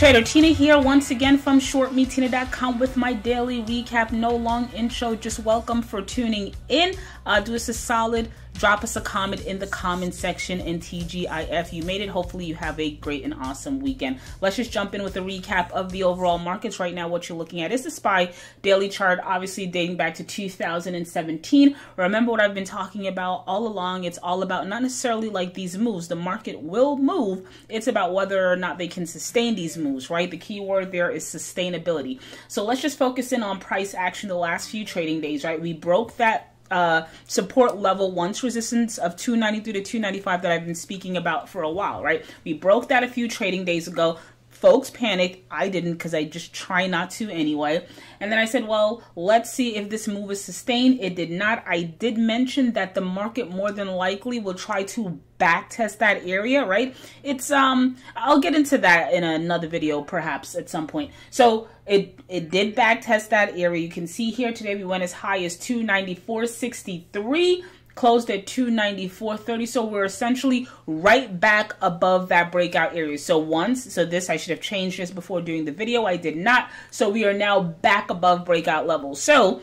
Trader Tina here once again from shortmetina.com with my daily recap. No long intro, just welcome for tuning in. Uh, do us a solid drop us a comment in the comment section in TGIF. You made it. Hopefully, you have a great and awesome weekend. Let's just jump in with a recap of the overall markets right now. What you're looking at is the SPY daily chart, obviously dating back to 2017. Remember what I've been talking about all along. It's all about not necessarily like these moves. The market will move. It's about whether or not they can sustain these moves, right? The key word there is sustainability. So let's just focus in on price action the last few trading days, right? We broke that uh, support level once resistance of 293 to 295 that I've been speaking about for a while, right? We broke that a few trading days ago. Folks panicked. I didn't because I just try not to anyway. And then I said, well, let's see if this move is sustained. It did not. I did mention that the market more than likely will try to back test that area, right? It's um I'll get into that in another video perhaps at some point. So it it did back test that area. You can see here today we went as high as 294.63 closed at 294.30 so we're essentially right back above that breakout area so once so this i should have changed this before doing the video i did not so we are now back above breakout levels so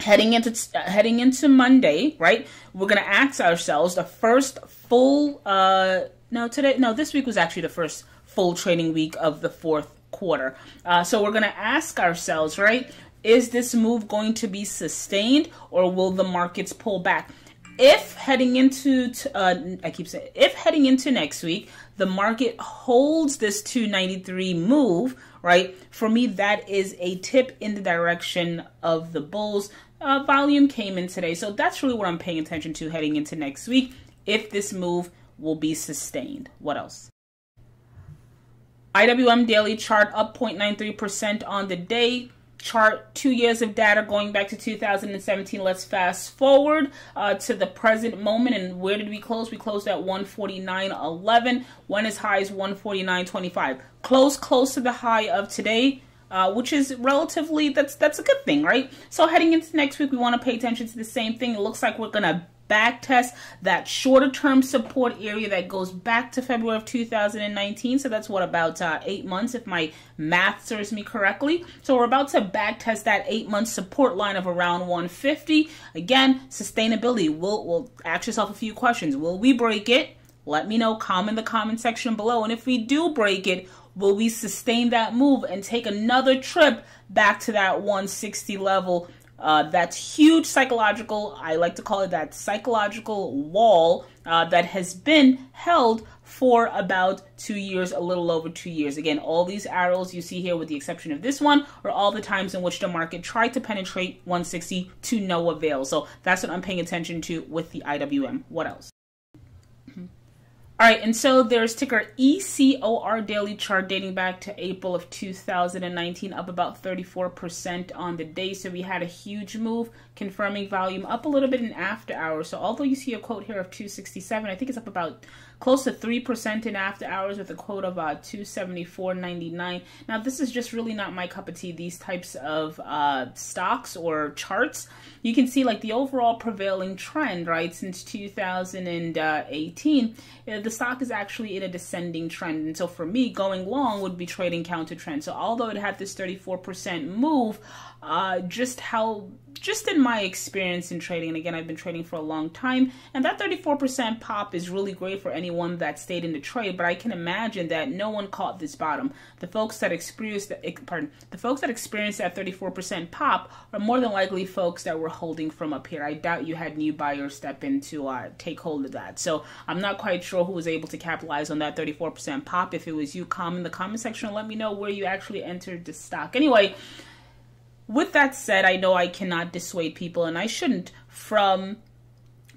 heading into uh, heading into Monday, right? We're gonna ask ourselves the first full. Uh, no, today, no, this week was actually the first full trading week of the fourth quarter. Uh, so we're gonna ask ourselves, right? Is this move going to be sustained, or will the markets pull back? If heading into, uh, I keep saying, if heading into next week, the market holds this 293 move, right? For me, that is a tip in the direction of the bulls uh, volume came in today. So that's really what I'm paying attention to heading into next week if this move will be sustained. What else? IWM daily chart up 0.93% on the day. Chart two years of data going back to 2017. Let's fast forward uh, to the present moment. And where did we close? We closed at 149.11. Went as high as 149.25. Close close to the high of today uh, which is relatively that's that's a good thing, right? So heading into next week, we want to pay attention to the same thing. It looks like we're gonna back test that shorter term support area that goes back to February of 2019. So that's what about uh, eight months, if my math serves me correctly. So we're about to back test that eight month support line of around 150. Again, sustainability. We'll, we'll ask yourself a few questions. Will we break it? Let me know. Comment in the comment section below. And if we do break it, will we sustain that move and take another trip back to that 160 level? Uh, that's huge psychological, I like to call it that psychological wall uh, that has been held for about two years, a little over two years. Again, all these arrows you see here, with the exception of this one, are all the times in which the market tried to penetrate 160 to no avail. So that's what I'm paying attention to with the IWM. What else? All right, and so there's ticker ECOR daily chart dating back to April of 2019, up about 34% on the day. So we had a huge move, confirming volume up a little bit in after hours. So although you see a quote here of 267, I think it's up about close to 3% in after hours with a quote of uh, 274.99. Now, this is just really not my cup of tea, these types of uh, stocks or charts. You can see like the overall prevailing trend, right, since 2018, uh, the stock is actually in a descending trend. And so for me, going long would be trading counter trend. So although it had this 34% move, uh, just how just in my experience in trading, and again, I've been trading for a long time, and that 34% pop is really great for anyone that stayed in the trade, but I can imagine that no one caught this bottom. The folks that experienced, the, pardon, the folks that experienced that 34% pop are more than likely folks that were holding from up here. I doubt you had new buyers step in to uh, take hold of that. So I'm not quite sure who was able to capitalize on that 34% pop. If it was you, comment in the comment section and let me know where you actually entered the stock. Anyway, with that said, I know I cannot dissuade people, and I shouldn't, from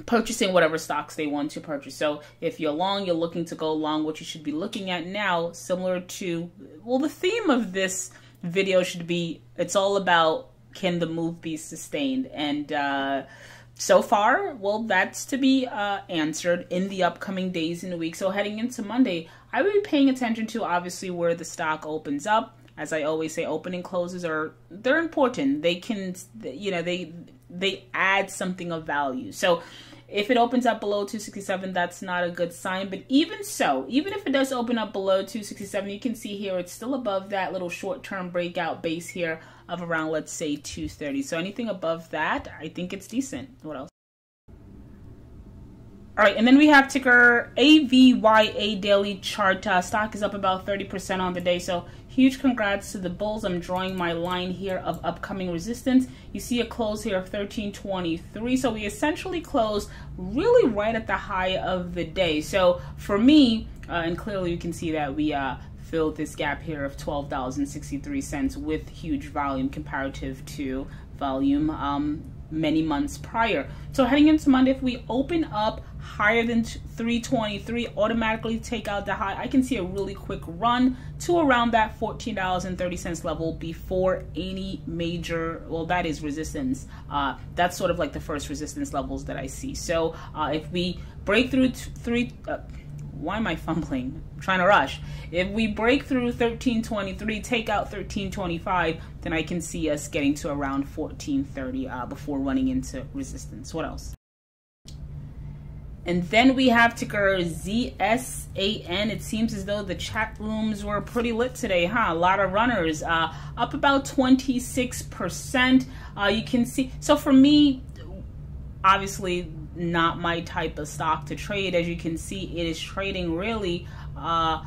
purchasing whatever stocks they want to purchase. So if you're long, you're looking to go long, what you should be looking at now, similar to, well, the theme of this video should be, it's all about can the move be sustained? And uh, so far, well, that's to be uh, answered in the upcoming days and weeks. So heading into Monday, I will be paying attention to obviously where the stock opens up as I always say, opening closes are they're important. They can, you know, they they add something of value. So if it opens up below 267, that's not a good sign. But even so, even if it does open up below 267, you can see here it's still above that little short-term breakout base here of around, let's say, 230. So anything above that, I think it's decent. What else? All right, and then we have ticker AVYA daily chart. Uh, stock is up about 30% on the day. So huge congrats to the bulls. I'm drawing my line here of upcoming resistance. You see a close here of 1323. So we essentially closed really right at the high of the day. So for me, uh, and clearly you can see that we uh, filled this gap here of $12.63 with huge volume comparative to volume um, many months prior. So heading into Monday, if we open up higher than 323 automatically take out the high. I can see a really quick run to around that $14.30 level before any major well that is resistance. Uh, that's sort of like the first resistance levels that i see. So uh, if we break through three uh, why am I fumbling? I'm trying to rush. If we break through 1323, take out 1325, then I can see us getting to around 1430 uh, before running into resistance. What else? And then we have ticker ZSAN. It seems as though the chat rooms were pretty lit today, huh? A lot of runners, uh, up about 26%. Uh, you can see, so for me, obviously not my type of stock to trade. As you can see, it is trading really uh,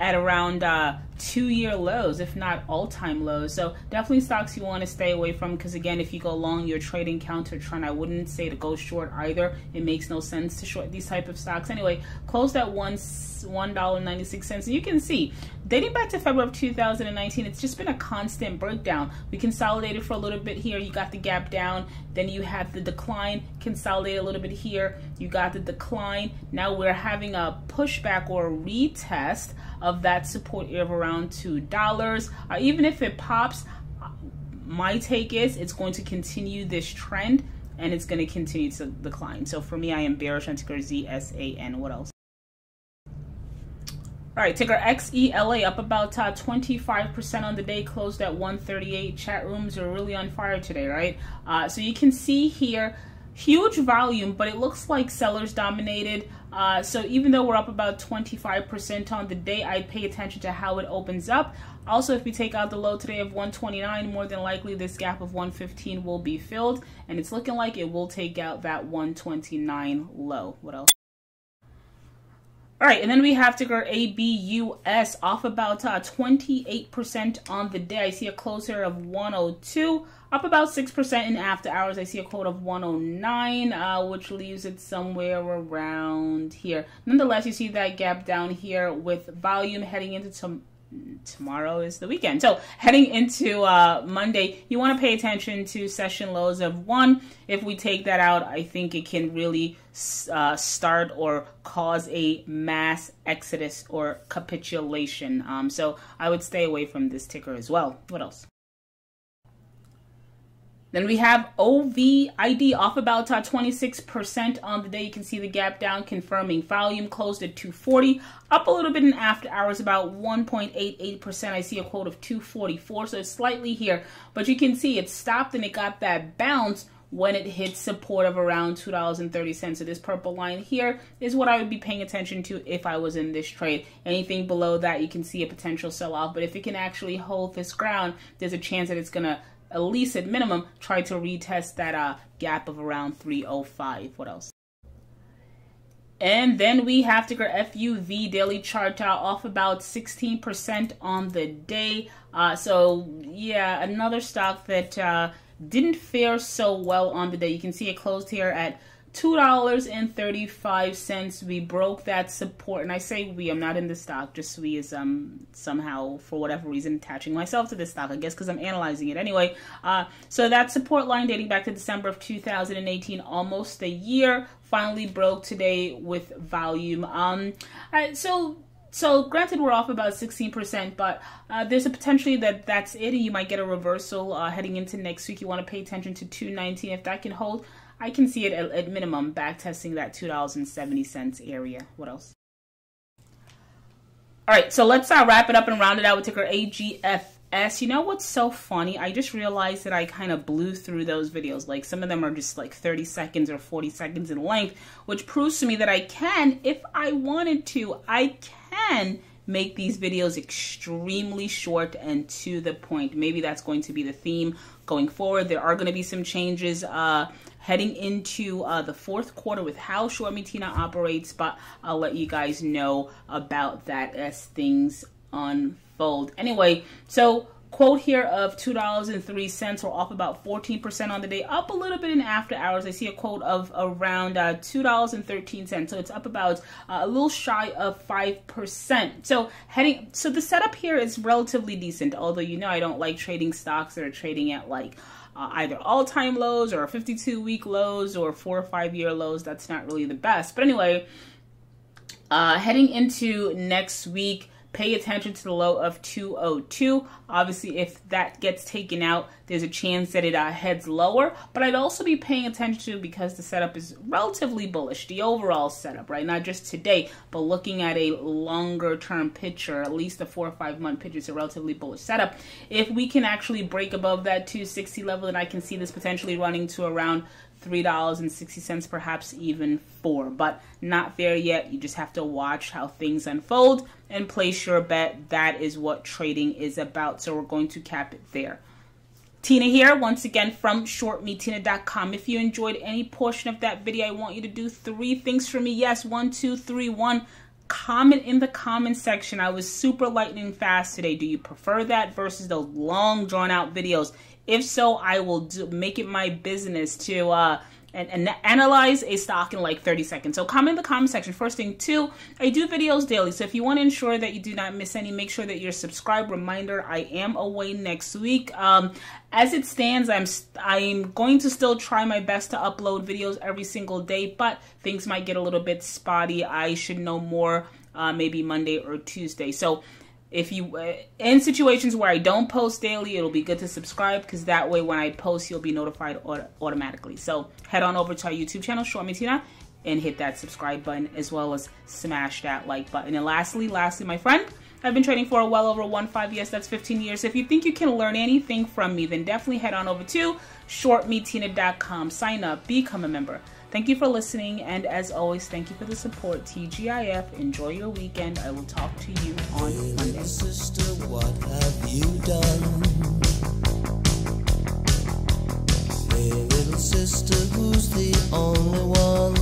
at around uh, two year lows, if not all time lows. So definitely stocks you want to stay away from because again, if you go long, you're trading counter trend. I wouldn't say to go short either. It makes no sense to short these type of stocks. Anyway, closed at one one dollar ninety six cents. And you can see dating back to February of 2019, it's just been a constant breakdown. We consolidated for a little bit here. You got the gap down. Then you had the decline. Consolidate a little bit here. You got the decline. Now we're having a pushback or a retest of that support area of around $2. Uh, even if it pops, my take is it's going to continue this trend and it's going to continue to decline. So for me, I am bearish on ticker ZSAN. What else? All right, ticker XELA up about 25% uh, on the day, closed at 138. Chat rooms are really on fire today, right? Uh, so you can see here, huge volume, but it looks like sellers dominated. Uh, so even though we're up about 25% on the day, I'd pay attention to how it opens up. Also, if we take out the low today of 129, more than likely this gap of 115 will be filled. And it's looking like it will take out that 129 low. What else? All right, and then we have ticker ABUS off about 28% uh, on the day. I see a close here of 102, up about 6% in after hours. I see a quote of 109, uh, which leaves it somewhere around here. Nonetheless, you see that gap down here with volume heading into some tomorrow is the weekend. So heading into uh, Monday, you want to pay attention to session lows of one. If we take that out, I think it can really uh, start or cause a mass exodus or capitulation. Um, so I would stay away from this ticker as well. What else? Then we have OVID off about uh, 26% on the day. You can see the gap down confirming volume closed at 240. Up a little bit in after hours, about 1.88%. I see a quote of 244, so it's slightly here. But you can see it stopped and it got that bounce when it hits support of around $2.30. So this purple line here is what I would be paying attention to if I was in this trade. Anything below that, you can see a potential sell-off. But if it can actually hold this ground, there's a chance that it's going to at least at minimum, try to retest that uh, gap of around 305. What else? And then we have ticker FUV daily chart out off about 16% on the day. Uh, so yeah, another stock that uh, didn't fare so well on the day. You can see it closed here at $2.35. We broke that support. And I say we, I'm not in the stock, just we is um somehow, for whatever reason, attaching myself to this stock, I guess because I'm analyzing it. Anyway, uh, so that support line dating back to December of 2018, almost a year, finally broke today with volume. Um, so so granted, we're off about 16%, but uh, there's a potentially that that's it, and you might get a reversal uh, heading into next week. You want to pay attention to 219 if that can hold. I can see it at, at minimum back testing that $2.70 area. What else? All right, so let's uh, wrap it up and round it out with ticker AGFS. You know what's so funny? I just realized that I kind of blew through those videos. Like some of them are just like 30 seconds or 40 seconds in length, which proves to me that I can, if I wanted to, I can make these videos extremely short and to the point. Maybe that's going to be the theme going forward. There are going to be some changes uh, heading into uh, the fourth quarter with how Short Tina operates, but I'll let you guys know about that as things unfold. Anyway, so quote here of $2.03 or off about 14% on the day up a little bit in after hours i see a quote of around uh, $2.13 so it's up about uh, a little shy of 5% so heading so the setup here is relatively decent although you know i don't like trading stocks that are trading at like uh, either all-time lows or 52 week lows or four or five year lows. That's not really the best. But anyway uh, heading into next week pay attention to the low of 202. Obviously, if that gets taken out, there's a chance that it uh, heads lower. But I'd also be paying attention to because the setup is relatively bullish, the overall setup, right? Not just today, but looking at a longer term picture, at least a four or five month picture, it's a relatively bullish setup. If we can actually break above that 260 level, then I can see this potentially running to around $3.60, perhaps even 4 But not there yet. You just have to watch how things unfold and place your bet. That is what trading is about. So we're going to cap it there. Tina here, once again from shortmetina.com. If you enjoyed any portion of that video, I want you to do three things for me. Yes, one, two, three, one. Comment in the comment section. I was super lightning fast today. Do you prefer that versus those long drawn out videos? If so, I will do, make it my business to uh, and, and, analyze a stock in like 30 seconds. So comment in the comment section. First thing, two, I do videos daily. So if you want to ensure that you do not miss any, make sure that you're subscribed. Reminder, I am away next week. Um, as it stands, I'm I'm going to still try my best to upload videos every single day, but things might get a little bit spotty. I should know more uh, maybe Monday or Tuesday. So if you uh, in situations where I don't post daily, it'll be good to subscribe because that way when I post, you'll be notified auto automatically. So head on over to our YouTube channel, Short Me Tina, and hit that subscribe button as well as smash that like button. And lastly, lastly, my friend, I've been trading for well over one five years. That's 15 years. If you think you can learn anything from me, then definitely head on over to shortmetina.com. Sign up, become a member. Thank you for listening, and as always, thank you for the support. TGIF, enjoy your weekend. I will talk to you on Monday. Sister, what have you done? Hey, little sister, who's the only one?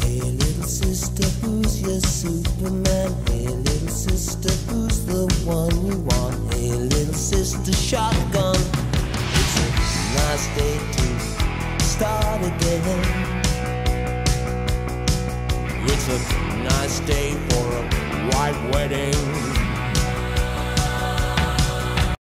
Hey, little sister, who's your Superman? Hey, little sister, who's the one you want? Hey, little sister, shotgun White wedding.